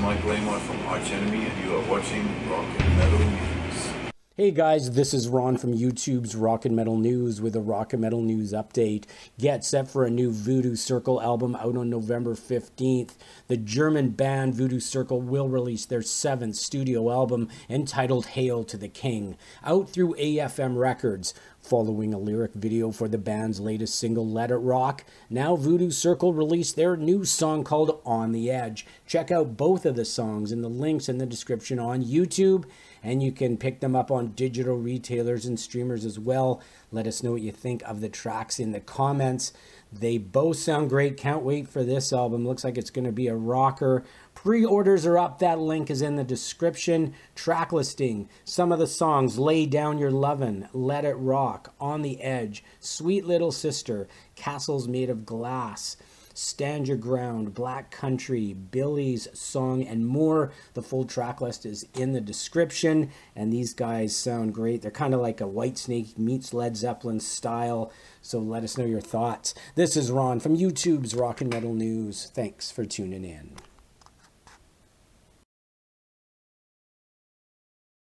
Michael Amott from Arch Enemy, and you are watching Rock and Metal News. Hey guys, this is Ron from YouTube's Rock and Metal News with a Rock and Metal News update. Get set for a new Voodoo Circle album out on November 15th. The German band Voodoo Circle will release their seventh studio album entitled Hail to the King, out through AFM Records. Following a lyric video for the band's latest single, Let It Rock, now Voodoo Circle released their new song called On the Edge. Check out both of the songs in the links in the description on YouTube, and you can pick them up on digital retailers and streamers as well. Let us know what you think of the tracks in the comments. They both sound great. Can't wait for this album. Looks like it's going to be a rocker. Pre orders are up. That link is in the description. Track listing some of the songs Lay Down Your Lovin', Let It Rock, On the Edge, Sweet Little Sister, Castles Made of Glass. Stand Your Ground, Black Country, Billy's Song, and more. The full track list is in the description, and these guys sound great. They're kind of like a Whitesnake meets Led Zeppelin style, so let us know your thoughts. This is Ron from YouTube's Rock and Metal News. Thanks for tuning in.